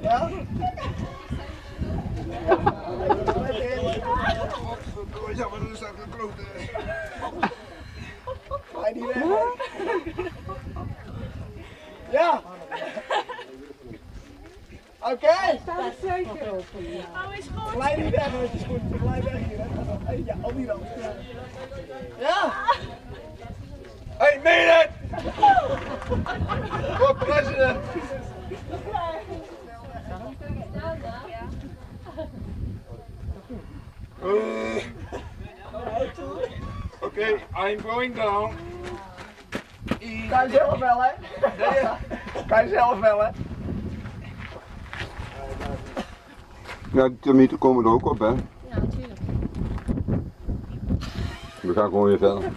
Ja? Ja, maar er staat gekloten. Ga je niet weg? Ja! Oké! Staat zeker op. Oh, is goed. Niet weg weg hier. Hè? Ja, op die. Ja! ja. Hey, meen het! Voor president! Eh. Okay, I'm going down. Kan je zelf wel, hè? Kan je zelf wel, hè? Ja, de termieten komen er ook op, hè? Ja, natuurlijk. We gaan gewoon weer verder.